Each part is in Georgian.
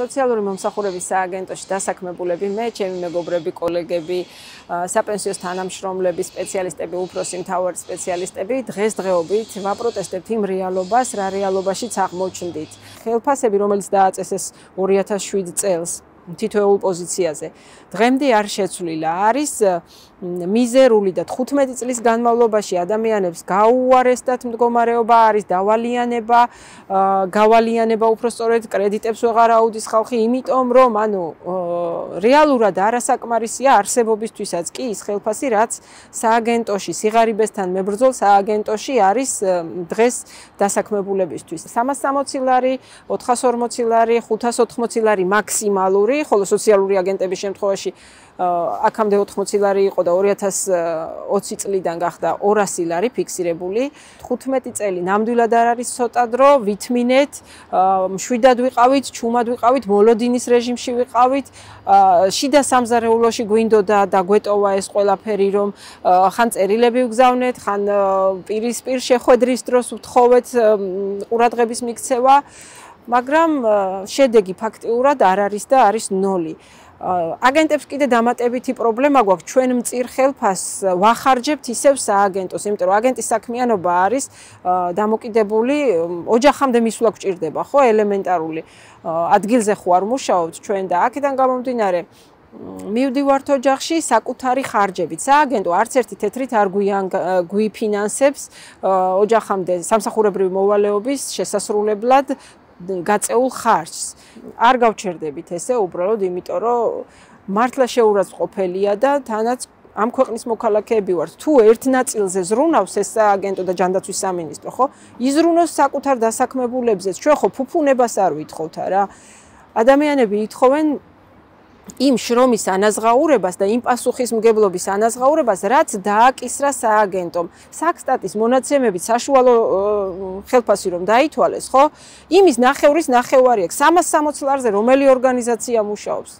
სოციალური მომსახურების სააგენტოში დასაქმებულები მე, ჩემი მეგობრები, კოლეგები, საპენსიო თანამშრომლები, სპეციალისტები, უფროსი მთავარი სპეციალისტები დღესდღეობით ვაპროტესტებთ იმ რეალობას, რა რეალობაშიც აღმოჩნდით. ხელფასები, რომელიც დააწესეს 2007 წელს თითოეულ პოზიციაზე. დღემდე არ შეცვლილა. არის მიზერული და 15 წლის განმავლობაში ადამიანებს გაუარესდათ მდგომარეობა არის დავალიანება, გავალიანება უფრო სწორედ კრედიტებს ვეღარ აუდის ხალხი, იმიტომ რომ ანუ რეალურად არასაკმარისია არსებობისთვისაც კი ის ხელფასი, რაც სააგენტოში, სიღარიბესთან მებრძოლ სააგენტოში არის დღეს დასაქმებულებისთვის. 360 ლარი, 440 ლარი, 580 ლარი მაქსიმალური, ხოლო სოციალური აგენტების შემთხვევაში აქამდე 80 ლარი იყო და 2020 წლიდან გახდა 200 ლარი ფიქსირებული. 15 წელი ნამდვილად არ არის ცოტა დრო, ვითმინეთ, მშვიდად ვიყავით, ჩუმად ვიყავით, მოლოდინის რეჟიმში ვიყავით. შიდა სამზარეულოში გვინდოდა და გვეტოვა ეს ყველაფერი, რომ ხან წერილები ვგზავნეთ, ხან პირისპირ შეხვედრის დროს ვთხოვეთ ყურადღების მიქცევა. მაგრამ შედეგი ფაქტიურად არ არის და არის ნოლი. აგენტებს კიდე დამატებითი პრობლემა გვაქვს ჩვენ მწირ ხელფას ვახარჯებთ ისევ სააგენტოს, იმიტომ რომ აგენტის საქმიანობა არის დამოკიდებული ოჯახამდე მისვლა გჭირდება, ხო, ელემენტარული. ადგილზე ხო არ მუშაობთ ჩვენ და აქედან გამომდინარე მივდივართ ოჯახში საკუთარი ხარჯებით. სააგენტო არც ერთი თეთრით არ გვიფინანსებს ოჯახამდე სამსახურებრივი მოვალეობის შესასრულებლად გაწეულ ხარჯს. არ გავჩერდებით ესე უბრალოდ იმიტომ რომ მართლა შეურაცხყოფელია და თანაც ამ ქვეყნის მოქალაქეები ვართ. თუ ერთ ნაწილზე ზრუნავს ეს სააგენტო და ჯანდაცვის სამინისტრო, ხო? იზრუნოს საკუთარ დასაქმებულებზეც. ჩვენ ხო ფუფუნებას არ ვითხოვთ არა? ადამიანები ითხოვენ იმ შრომის ანაზღაურებას და იმ პასუხისმგებლობის ანაზღაურებას, რაც დააკისრა სააგენტომ. საქსტატის მონაცემებით საშუალო ხელფასი რომ დაითვალეს, ხო? იმის ნახევრის ნახევარი აქვს 360 ლარზე რომელი ორგანიზაცია მუშაობს?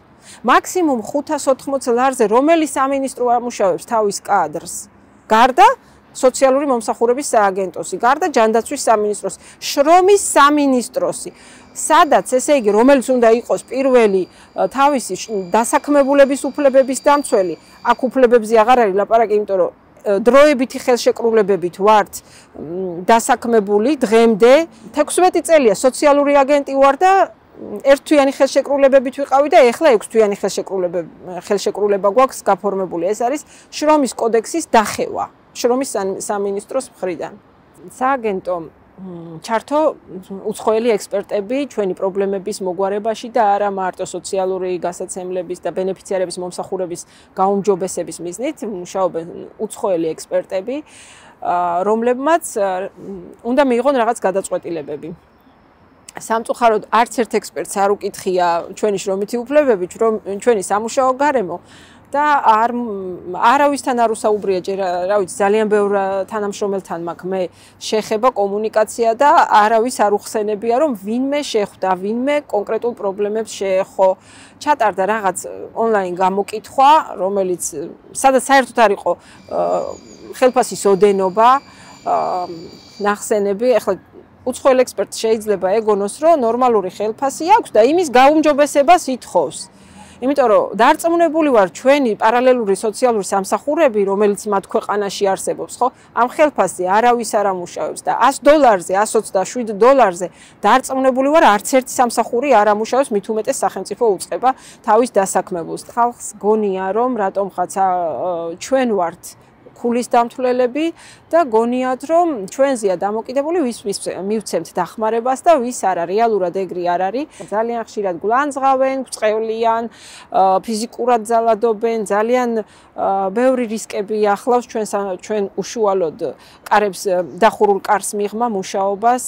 მაქსიმუმ 580 ლარზე რომელი სამინისტრო ამუშავებს თავის კადრს? გარდა სოციალური მომსახურების სააგენტოსი, გარდა ჯანდაცვის სამინისტროს, შრომის სამინისტროსი. სადაც ესე იგი რომელიც უნდა იყოს პირველი თავისი დასაქმებულების უფლებების დამცველი, აქ უფლებებზე აღარ არის ლაპარაკი, იმიტომ რომ დროებითი ხელშეკრულებებით ვართ დასაქმებული დღემდე. 16 წელია სოციალური აგენტი ვარ და ერთთვიანი ხელშეკრულებებით ვიყავი და ეხლა ექვსთვიანი ხელშეკრულება ხელშეკრულება გვაქვს გაფორმებული. ეს არის შრომის კოდექსის დახევა შრომის სამინისტროს მხრიდან. სააგენტო ჩართო უცხოელი ექსპერტები ჩვენი პრობლემების მოგვარებაში და არა მარტო სოციალური გასაცემლების და ბენეფიციარების მომსახურების გაუმჯობესების მიზნით მუშაობენ უცხოელი ექსპერტები რომლებმაც უნდა მიიღონ რაღაც გადაწყვეტილებები. სამწუხაროდ არც ერთ ექსპერტს არ უკითხია ჩვენი შრომითი უფლებები ჩვენი სამუშაო გარემო და არ არავისთან არ უსაუბრია ჯერ რა ვიცი ძალიან ბევრ თანამშრომელთან მაქვს. მე შეხება კომუნიკაცია და არავის არ უხსენებია რომ ვინმე შეხვდა ვინმე კონკრეტულ პრობლემებს შეეხო. ჩატარდა რაღაც ონლაინ გამოკითხვა რომელიც სადაც საერთოდ არ იყო ხელფასის ოდენობა ნახსენები ეხლა უცხოელ ექსპერტს შეიძლება ეგონოს რომ ნორმალური ხელფასი აქვს და იმის გაუმჯობესებას ითხოვს იმიტომ რომ დარწმუნებული ვარ ჩვენი პარალელური სოციალური სამსახურები, რომელიც მათ ქვეყანაში არსებობს, ხო? ამ ხელფასზე არავის არ ამუშავებს და 100 დოლარზე, 127 დოლარზე დარწმუნებული ვარ არც ერთი სამსახური არ ამუშავებს, მით უმეტეს სახელმწიფო უწყება თავის დასაქმებულს. ხალხს გონია რომ რატომღაც ჩვენ ვართ ხულის დამთვლელები და გონიათ რომ ჩვენზეა დამოკიდებული ვის ვის მივცემთ დახმარებას და ვის არა რეალურად ეგრი არ არის ძალიან ხშირად გლანძღავენ, წევლიან, ფიზიკურად ძალადობენ, ძალიან ბევრი რისკები ახლავს ჩვენ ჩვენ უშუალოდ კარებს დახურულ კარს მიღმა მუშაობას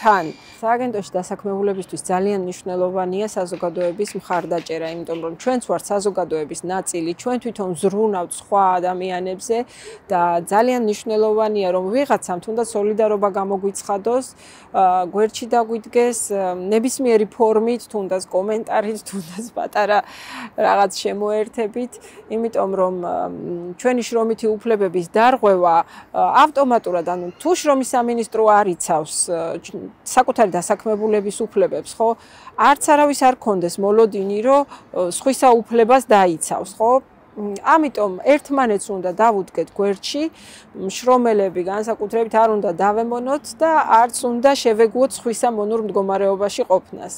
თან. სააგენტოში დასაქმებულებისთვის ძალიან მნიშვნელოვანია საზოგადოების მხარდაჭერა, იმიტომ რომ ჩვენც ვართ საზოგადოების ნაწილი, ჩვენ თვითონ ზრუნავთ სხვა ადამიანებზე და ძალიან მნიშვნელოვანია რომ ვიღაცამ თუნდაც სოლიდარობა გამოგვიცხადოს, გვერდში დაგვიდგეს ნებისმიერი ფორმით, თუნდაც კომენტარით, თუნდაც პატარა რაღაც შემოერთებით, იმიტომ რომ ჩვენი შრომითი უფლებების დარღვევა ავტომატურად ანუ თუ შრომის სამინისტრო არიცავს საკუთარი დასაქმებულების უფლებებს, ხო? არც არავის არ კონდეს მოლოდინი, რომ სხვისა უფლებას დაიცავს, ხო? ამიტომ ერთმანეთს უნდა დავუდგეთ გვერდში, შრომელები განსაკუთრებით არ უნდა დავემონოთ და არც უნდა შევეგუოთ სხვისა მონურ მდგომარეობაში ყოფნას.